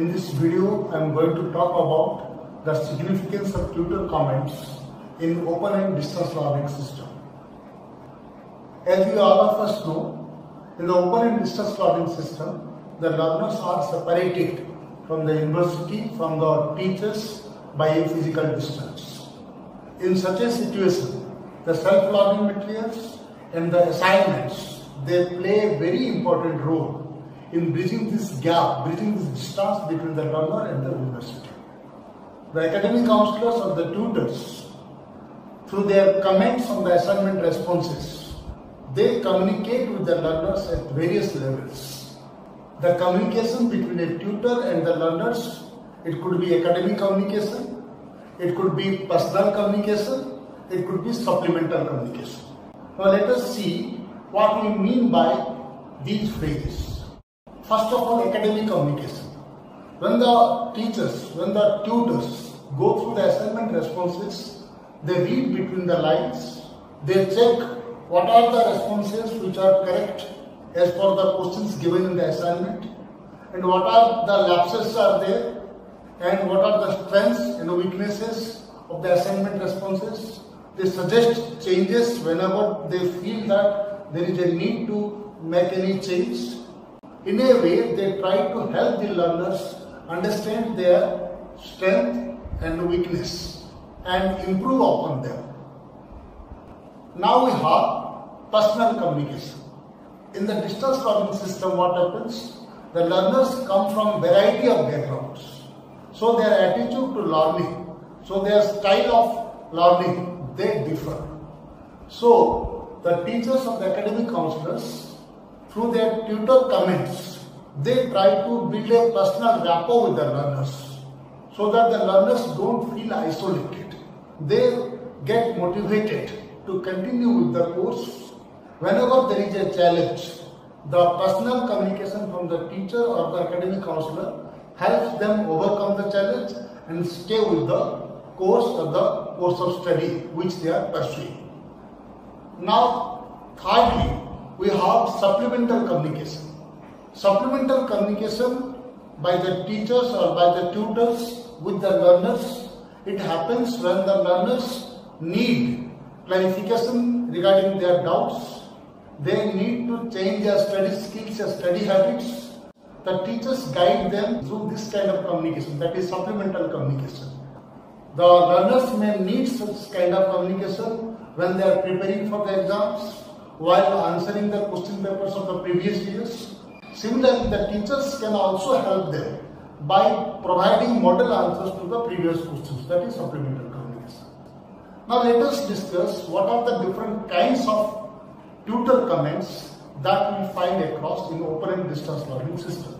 In this video, I am going to talk about the significance of tutor comments in open and distance learning system. As we all of us know, in the open and distance learning system, the learners are separated from the university, from the teachers by a physical distance. In such a situation, the self-learning materials and the assignments, they play a very important role in bridging this gap, bridging this distance between the learner and the university. The academic counselors or the tutors, through their comments on the assignment responses, they communicate with the learners at various levels. The communication between a tutor and the learners, it could be academic communication, it could be personal communication, it could be supplemental communication. Now let us see what we mean by these phrases. First of all, academic communication. When the teachers, when the tutors go through the assignment responses, they read between the lines, they check what are the responses which are correct as per the questions given in the assignment and what are the lapses are there and what are the strengths and weaknesses of the assignment responses. They suggest changes whenever they feel that there is a need to make any change in a way, they try to help the learners understand their strength and weakness and improve upon them. Now we have personal communication. In the distance learning system, what happens? The learners come from variety of backgrounds. So their attitude to learning, so their style of learning, they differ. So the teachers of the academic counselors through their tutor comments, they try to build a personal rapport with the learners so that the learners don't feel isolated. They get motivated to continue with the course. Whenever there is a challenge, the personal communication from the teacher or the academic counselor helps them overcome the challenge and stay with the course or the course of study which they are pursuing. Now, thirdly, we have supplemental communication. Supplemental communication by the teachers or by the tutors with the learners. It happens when the learners need clarification regarding their doubts. They need to change their study skills, their study habits. The teachers guide them through this kind of communication, that is supplemental communication. The learners may need such kind of communication when they are preparing for the exams, while answering the question papers of the previous years. Similarly, the teachers can also help them by providing model answers to the previous questions, that is supplemental communication. Now let us discuss what are the different kinds of tutor comments that we find across in open and distance learning system.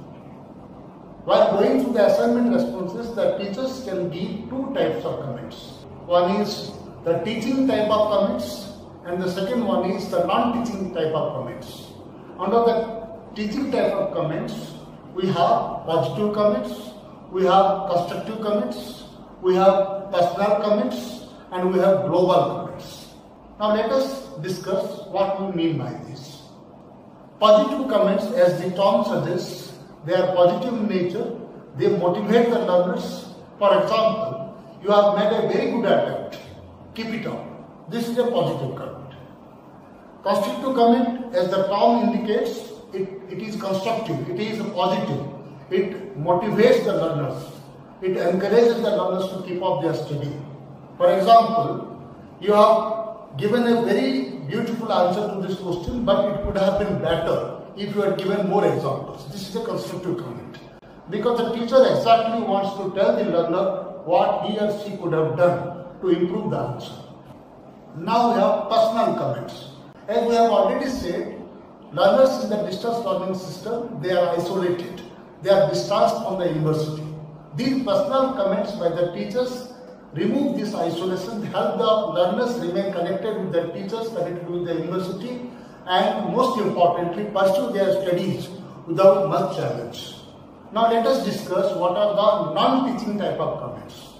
While going through the assignment responses, the teachers can give two types of comments. One is the teaching type of comments and the second one is the non-teaching type of comments. Under the teaching type of comments, we have positive comments, we have constructive comments, we have personal comments, and we have global comments. Now let us discuss what we mean by this. Positive comments, as the term suggests, they are positive in nature, they motivate the learners. For example, you have made a very good attempt, keep it up. This is a positive comment. Constructive comment, as the term indicates, it, it is constructive, it is positive. It motivates the learners. It encourages the learners to keep up their study. For example, you have given a very beautiful answer to this question, but it could have been better if you had given more examples. This is a constructive comment. Because the teacher exactly wants to tell the learner what he or she could have done to improve the answer. Now we have personal comments. As we have already said, learners in the distance learning system, they are isolated. They are distanced from the university. These personal comments by the teachers remove this isolation, help the learners remain connected with their teachers, connected with the university, and most importantly, pursue their studies without much challenge. Now let us discuss what are the non-teaching type of comments.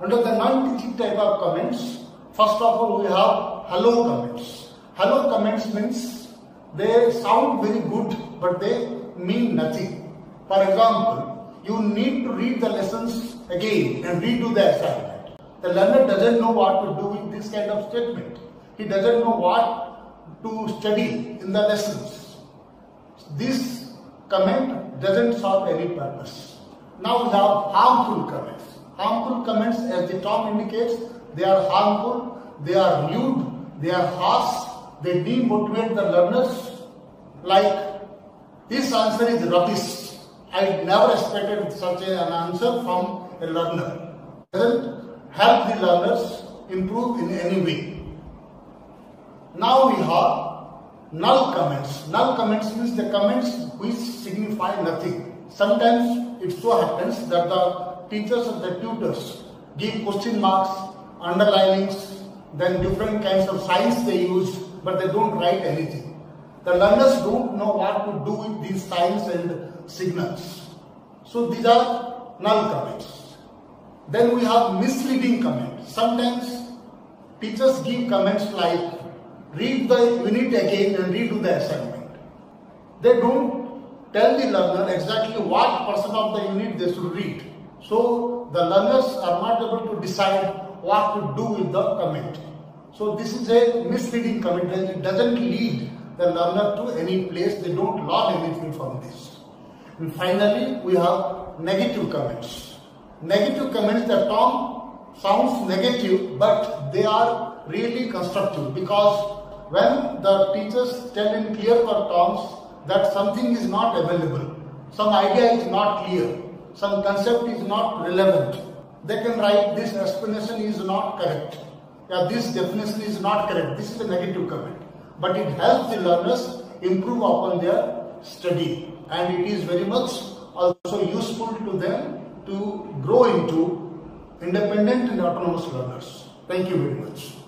Under the non-teaching type of comments, First of all, we have hollow comments. Hollow comments means they sound very good, but they mean nothing. For example, you need to read the lessons again and redo the assignment. The learner doesn't know what to do with this kind of statement. He doesn't know what to study in the lessons. This comment doesn't serve any purpose. Now we have harmful comments. Harmful comments, as the term indicates, they are harmful, they are lewd, they are harsh, they demotivate the learners. Like, this answer is rubbish. I never expected such an answer from a learner. Doesn't help the learners improve in any way. Now we have null comments. Null comments means the comments which signify nothing. Sometimes it so happens that the teachers and the tutors give question marks, underlinings, then different kinds of signs they use, but they don't write anything. The learners don't know what to do with these signs and signals. So these are null comments. Then we have misleading comments. Sometimes teachers give comments like read the unit again and redo the assignment. They don't tell the learner exactly what portion of the unit they should read. So the learners are not able to decide what to do with the comment. So this is a misleading comment and it doesn't lead the learner to any place. They don't learn anything from this. And finally, we have negative comments. Negative comments, the term sounds negative, but they are really constructive because when the teachers tell in clear terms that something is not available, some idea is not clear, some concept is not relevant, they can write this explanation is not correct. Yeah, this definition is not correct. This is a negative comment. But it helps the learners improve upon their study and it is very much also useful to them to grow into independent and autonomous learners. Thank you very much.